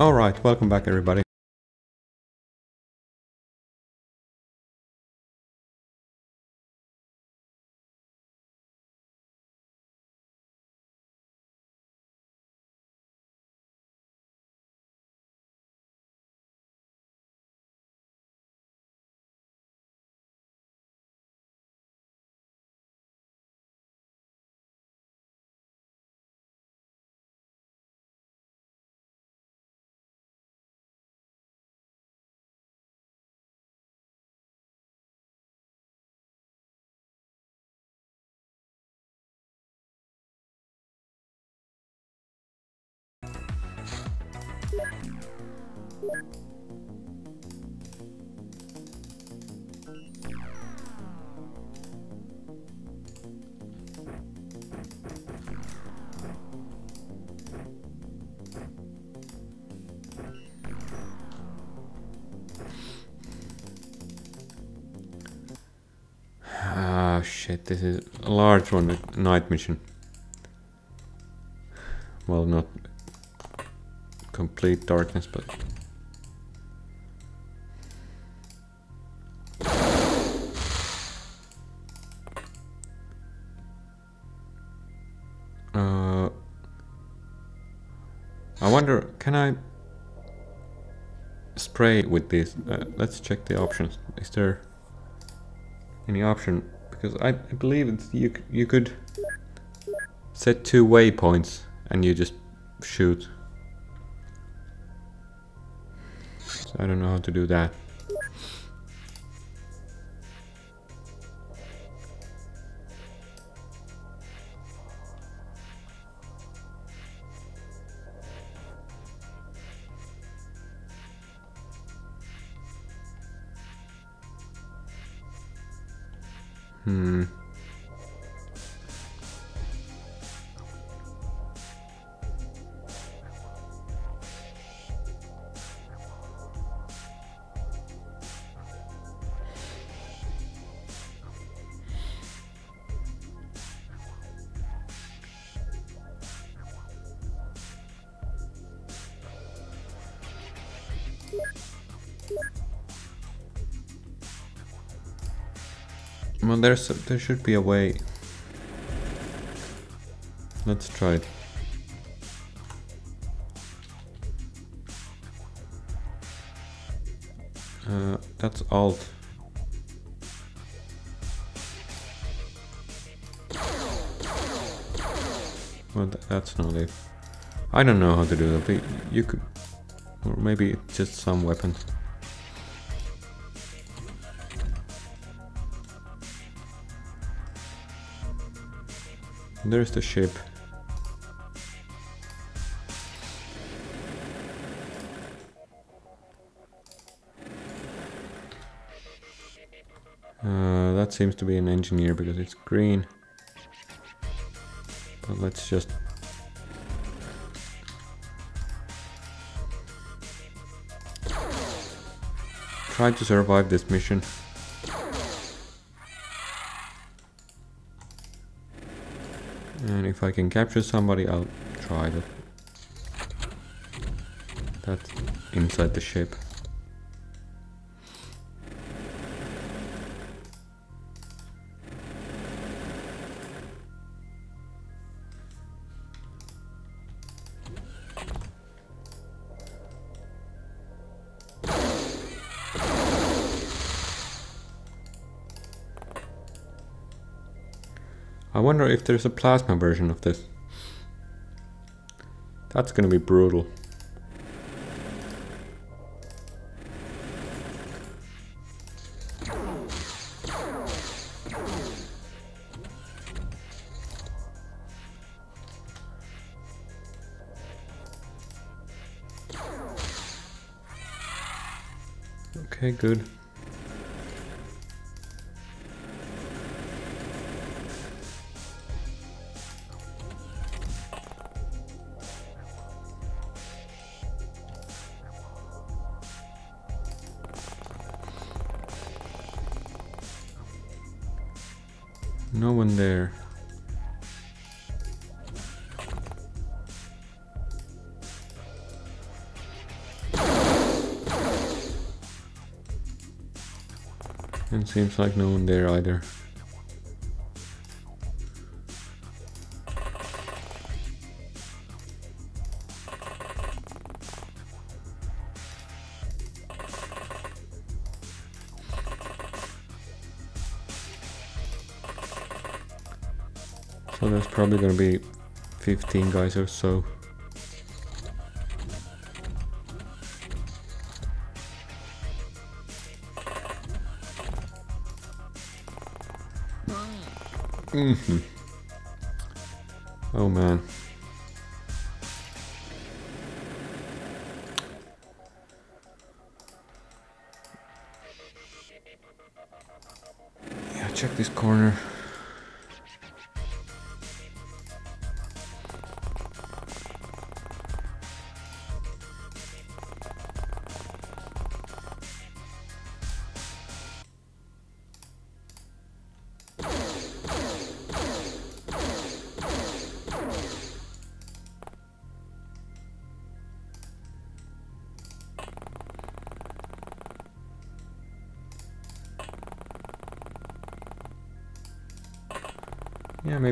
Alright, welcome back everybody. This is a large one night mission. Well, not complete darkness, but... Uh, I wonder, can I spray with this? Uh, let's check the options. Is there any option? Because I, I believe you. You could set two waypoints and you just shoot. So I don't know how to do that. Well, there's a, there should be a way. Let's try it. Uh, that's alt. Well, th that's not it. I don't know how to do that. but You could, or maybe just some weapon. There's the ship. Uh, that seems to be an engineer because it's green. But let's just... Try to survive this mission. If I can capture somebody, I'll try that. That's inside the ship. If there's a plasma version of this. That's gonna be brutal. Okay, good. No one there. And seems like no one there either. 15 guys or so. Mm hmm Oh man. Yeah, check this corner.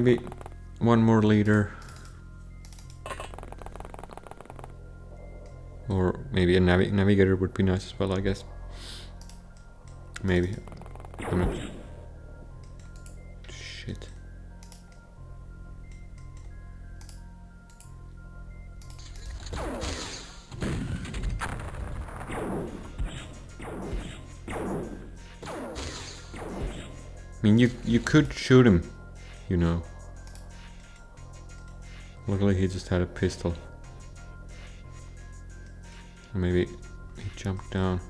Maybe one more leader. Or maybe a navi navigator would be nice as well, I guess. Maybe. Shit. I mean, you you could shoot him you know. Luckily he just had a pistol. Maybe he jumped down.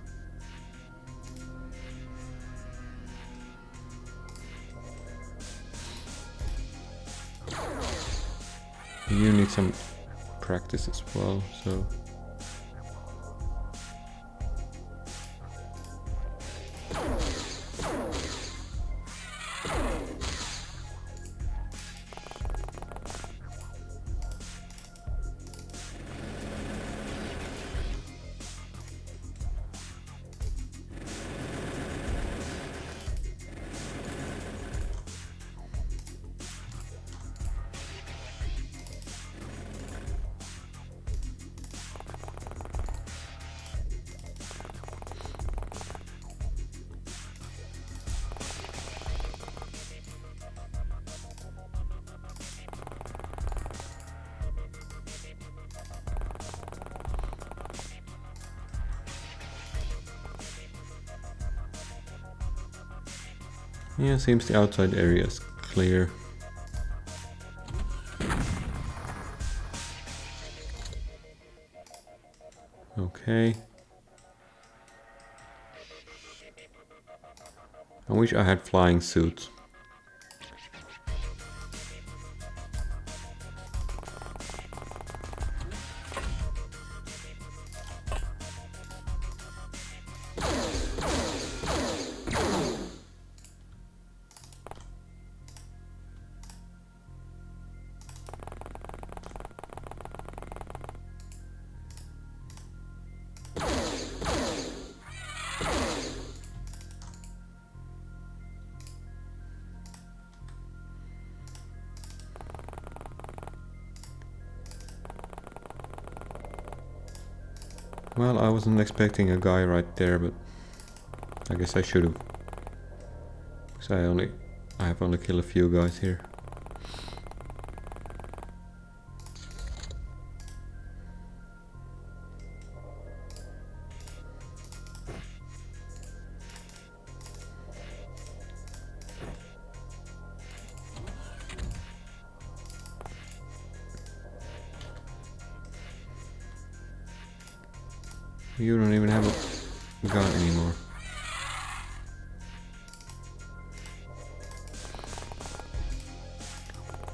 You need some practice as well, so... Yeah, seems the outside area is clear. Okay. I wish I had flying suits. Wasn't expecting a guy right there, but I guess I should have. Because I only, I have only killed a few guys here. You don't even have a gun anymore.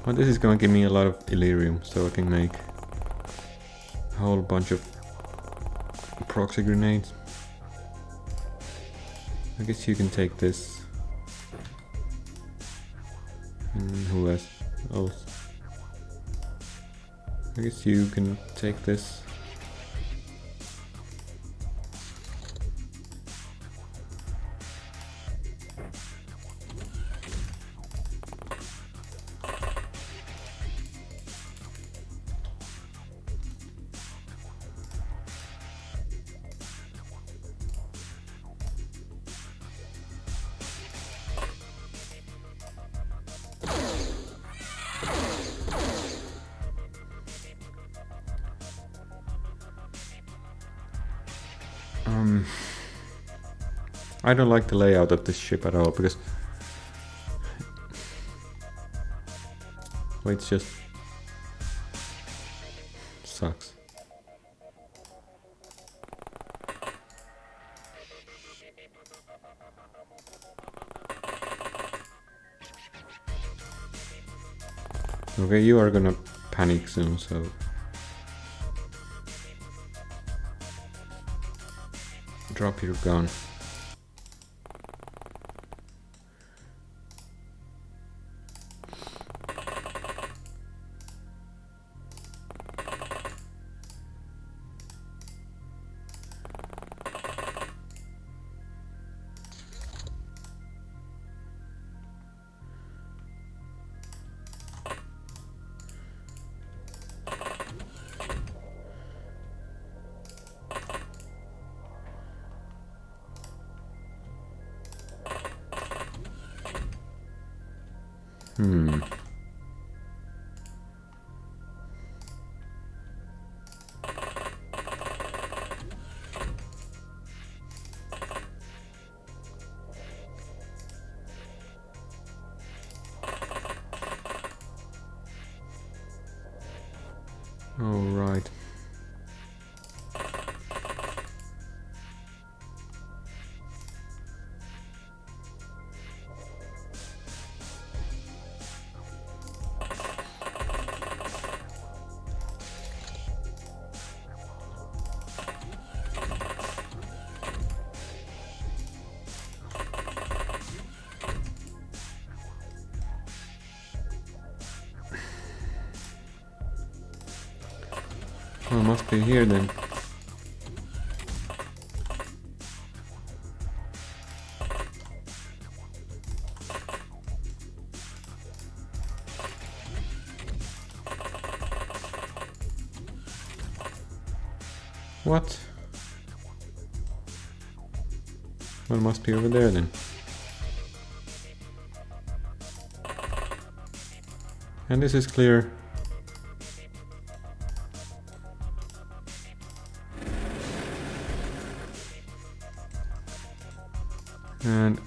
Well, this is gonna give me a lot of Elerium, so I can make a whole bunch of proxy grenades. I guess you can take this. And who has else? I guess you can take this. I don't like the layout of this ship at all because well, it's just sucks. Okay, you are gonna panic soon, so... Drop your gun. Must be here then. What? Well, must be over there then. And this is clear. And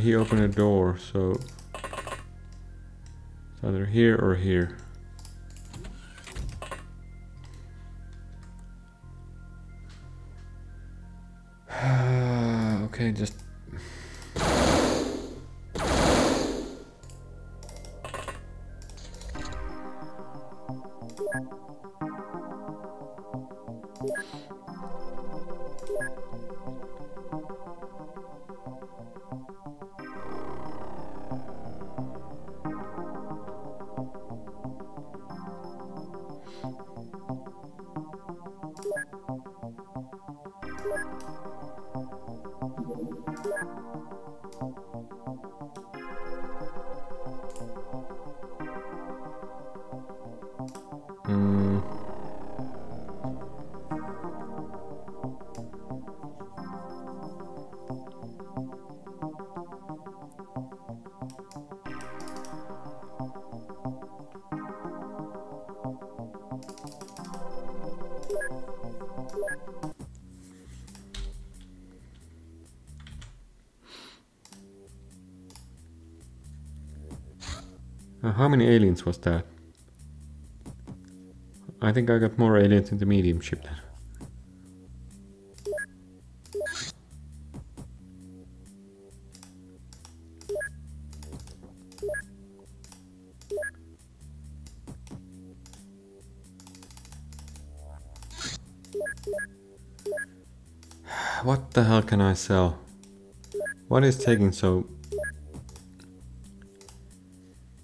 he opened a door, so it's either here or here. How many aliens was that? I think I got more aliens in the medium ship then. What the hell can I sell? What is taking so...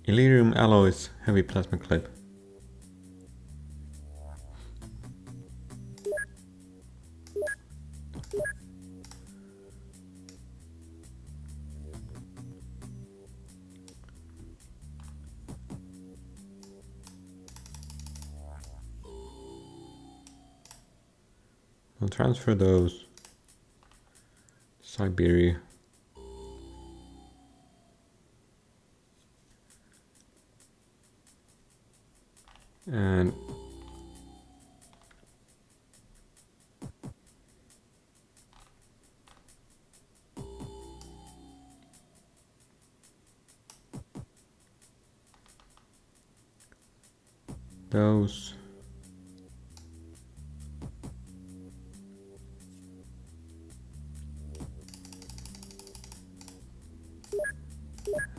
Elerium alloys heavy plasma clip. I'll transfer those to Siberia.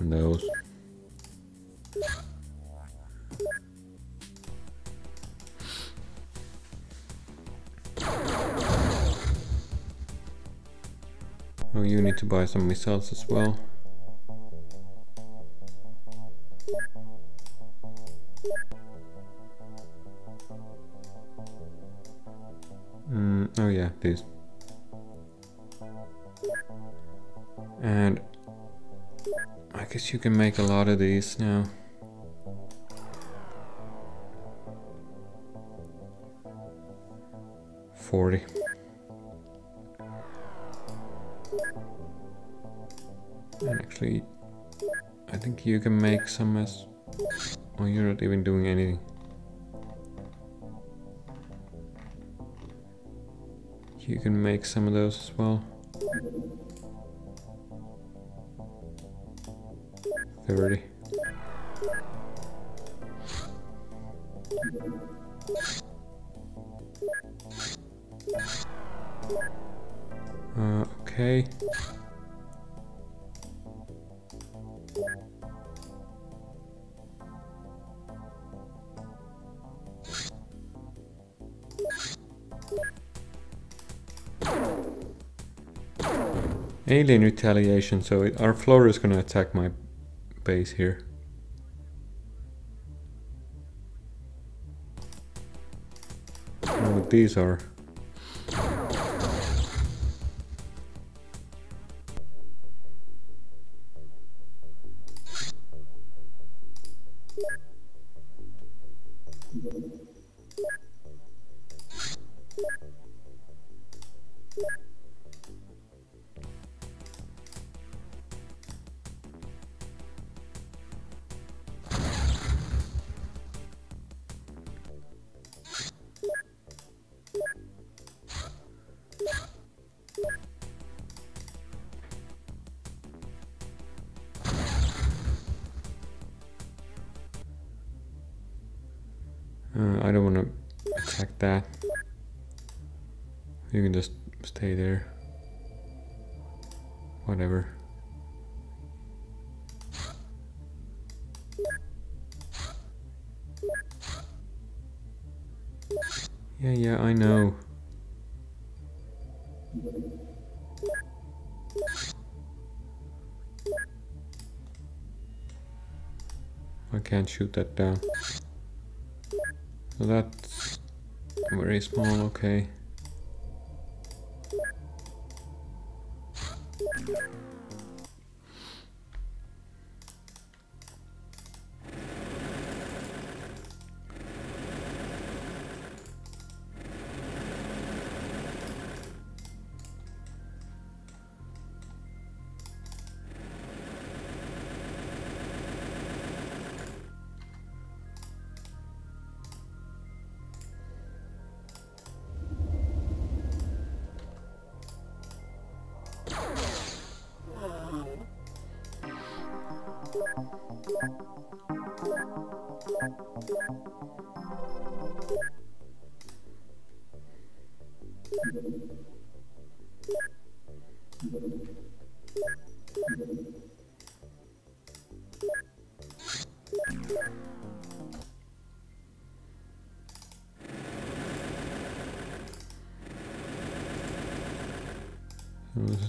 Those Oh, you need to buy some missiles as well. You can make a lot of these now. Forty. And actually, I think you can make some as... Oh, you're not even doing anything. You can make some of those as well. 30. Uh, okay. Alien retaliation, so it, our floor is gonna attack my base here. what these are. Attack that. You can just stay there. Whatever. Yeah, yeah, I know. I can't shoot that down. So that's very small, okay.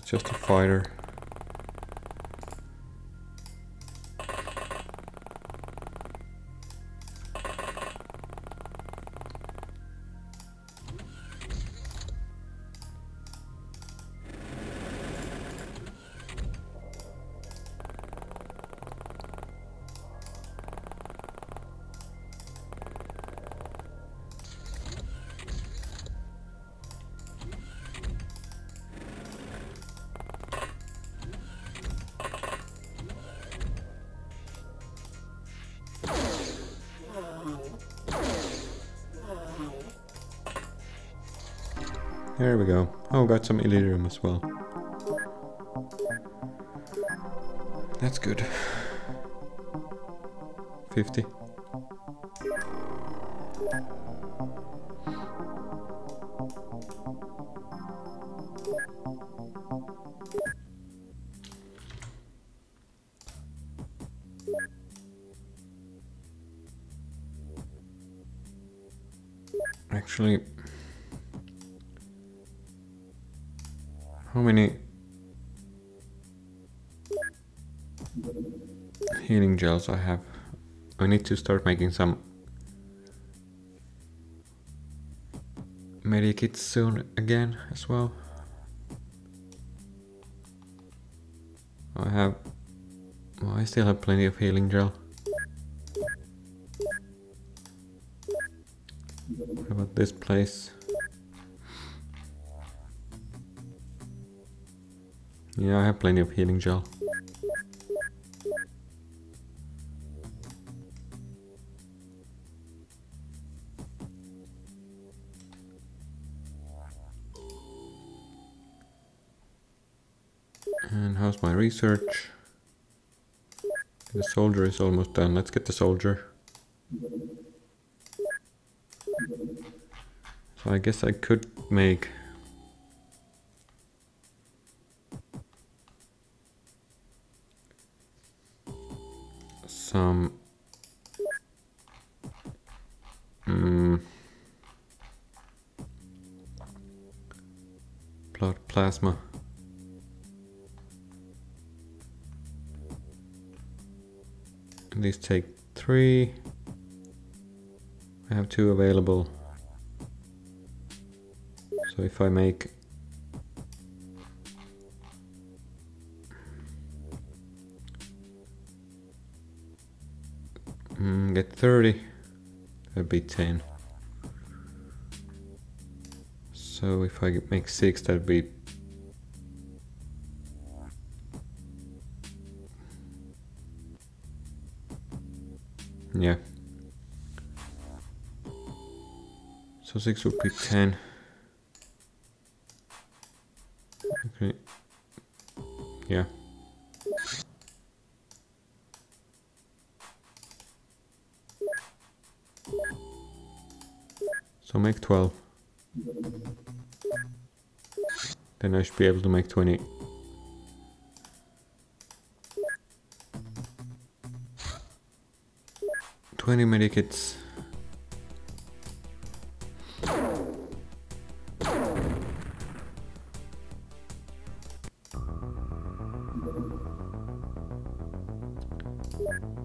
Just a fighter. Oh, some Elerium as well. That's good. 50. I have? I need to start making some medikits soon again as well. I have, well, I still have plenty of healing gel. What about this place? Yeah, I have plenty of healing gel. And how's my research? The soldier is almost done. Let's get the soldier. So I guess I could make some mm, blood plasma. Take three. I have two available. So if I make mm, get 30, that'd be 10. So if I make 6, that'd be Yeah. So 6 would be 10. Okay. Yeah. So make 12. Then I should be able to make 20. Twenty medikits.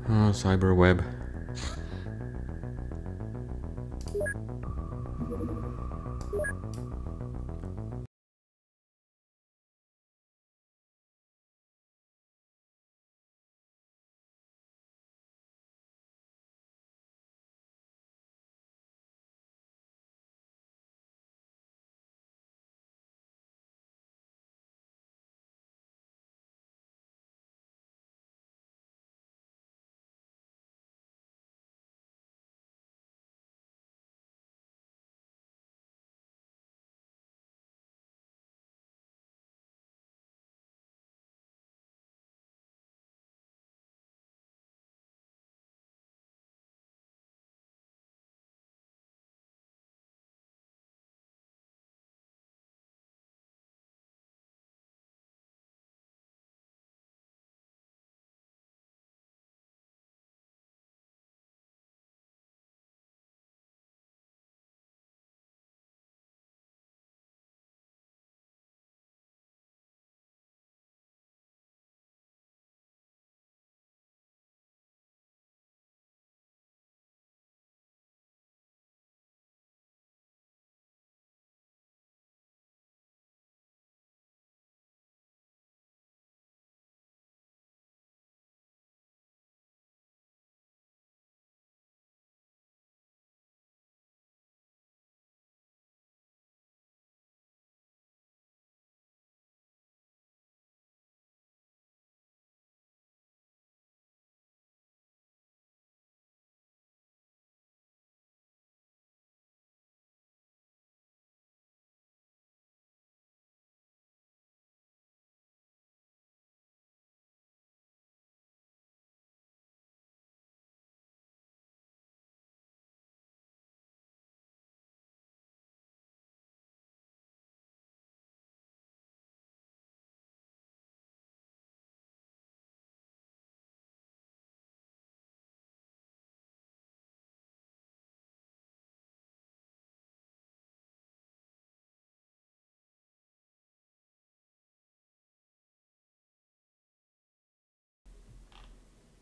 Oh, cyber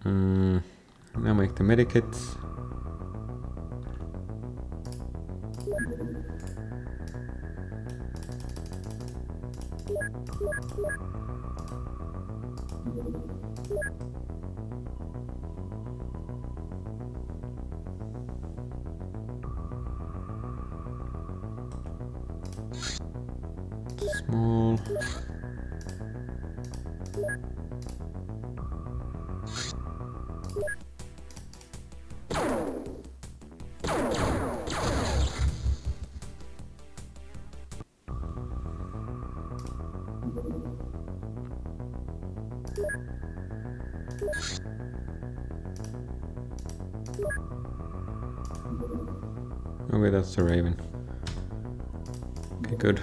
Mm, now make the medikits. That's the raven. Okay, good.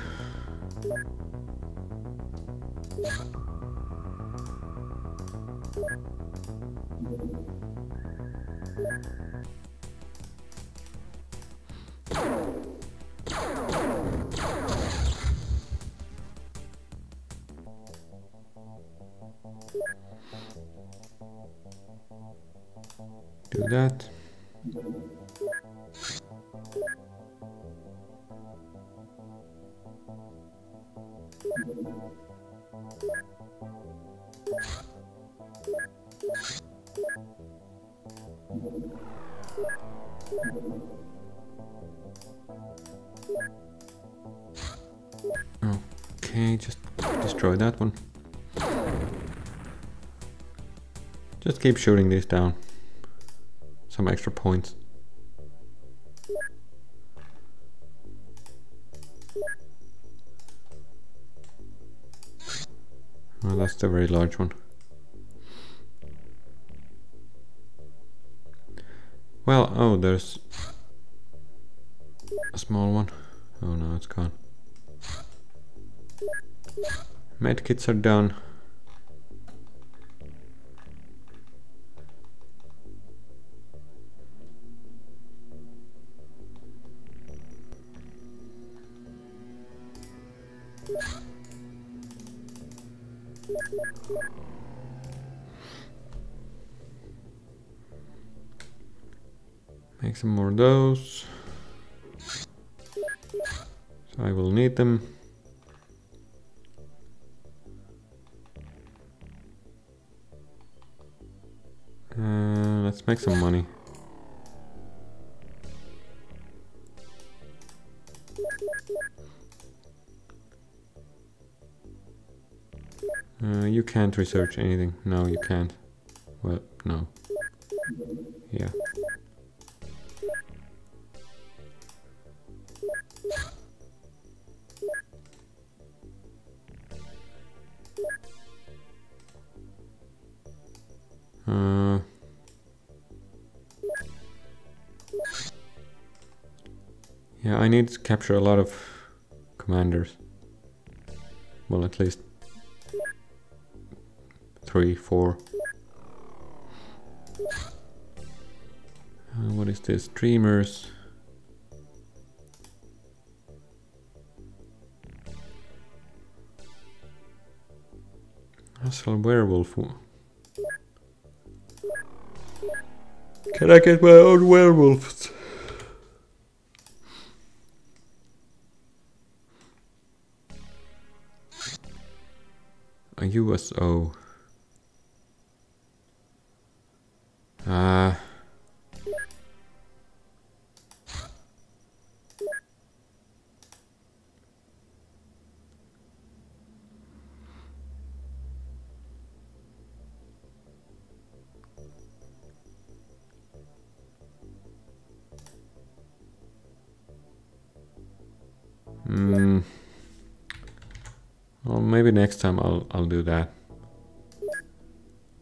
Okay, just destroy that one. Just keep shooting these down. Some extra points. Oh, that's the very large one. Well, oh, there's a small one. Oh no, it's gone. Medkits are done. Those. So I will need them. Uh, let's make some money. Uh, you can't research anything. No, you can't. Well, no. Yeah. Need to capture a lot of commanders. Well, at least three, four. Uh, what is this? Dreamers. A werewolf. Can I get my own werewolves? A USO. Next time I'll I'll do that.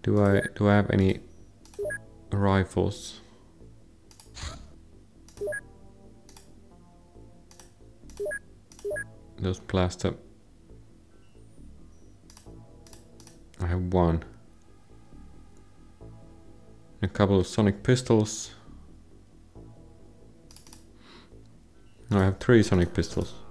Do I do I have any rifles? Those blaster. I have one. A couple of sonic pistols. No, I have three sonic pistols.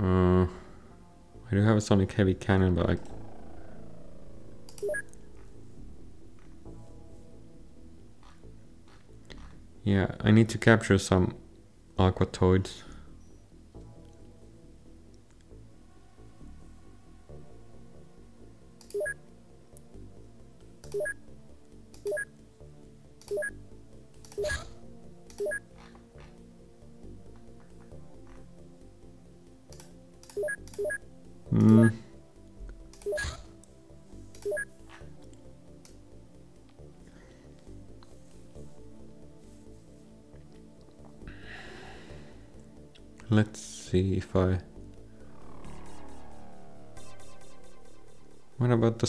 Uh, I do have a sonic heavy cannon, but I... Yeah, I need to capture some aquatoids.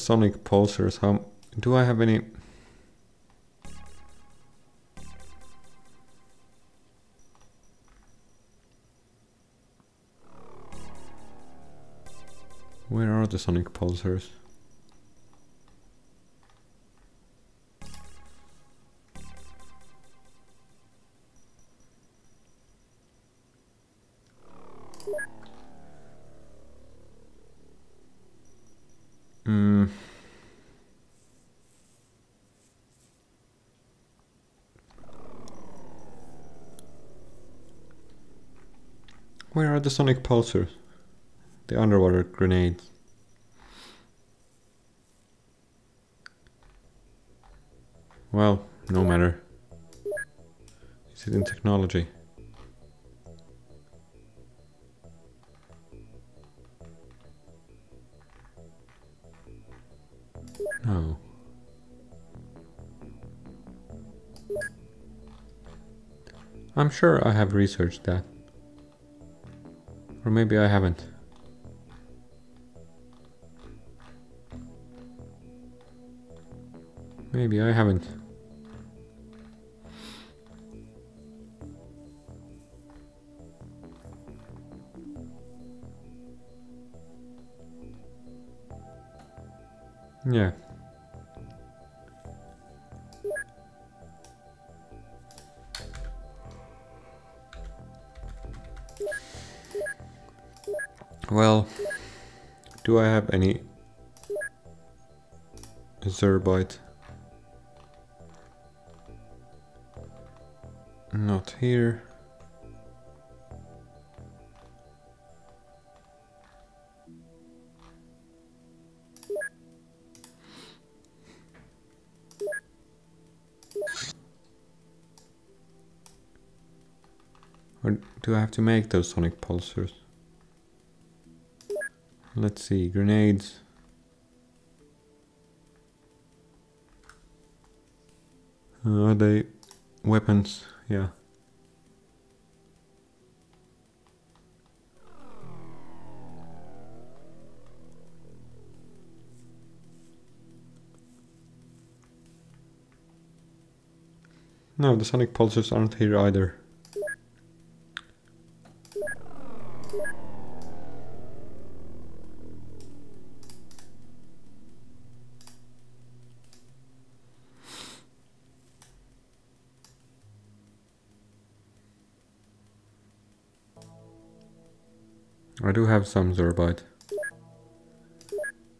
Sonic pulsers? How do I have any... Where are the sonic pulsers? Where are the sonic pulsers? The underwater grenades. Well, no matter. Is it in technology? No. I'm sure I have researched that. Or maybe I haven't. Maybe I haven't. Yeah. Do I have any Zrbite? Not here. Or do I have to make those sonic pulsers? Let's see, grenades. Are they weapons? Yeah. No, the sonic pulses aren't here either. I do have some Zrbite.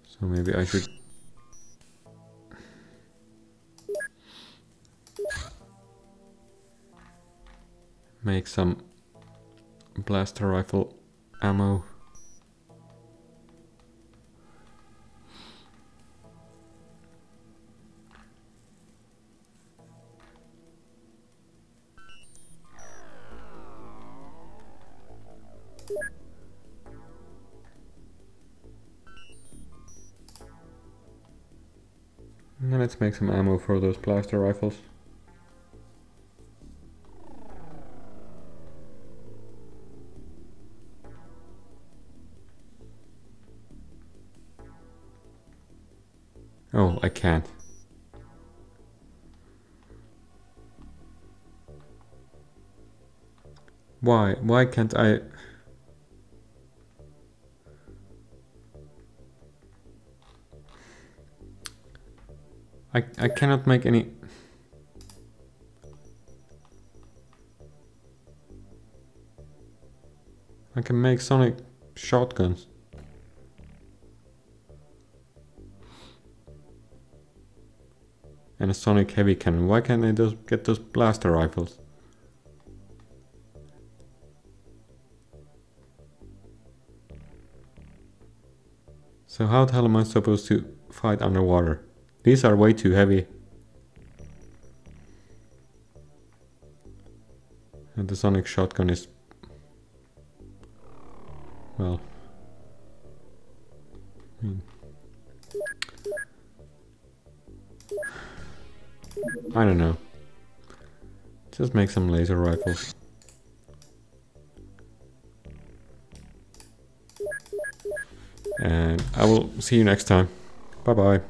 So maybe I should... Make some blaster rifle ammo. Make some ammo for those blaster rifles. Oh, I can't. Why? Why can't I... I, I cannot make any... I can make sonic shotguns. And a sonic heavy cannon. Why can't I just get those blaster rifles? So how the hell am I supposed to fight underwater? These are way too heavy. And the sonic shotgun is... Well... I I don't know. Just make some laser rifles. And I will see you next time. Bye bye.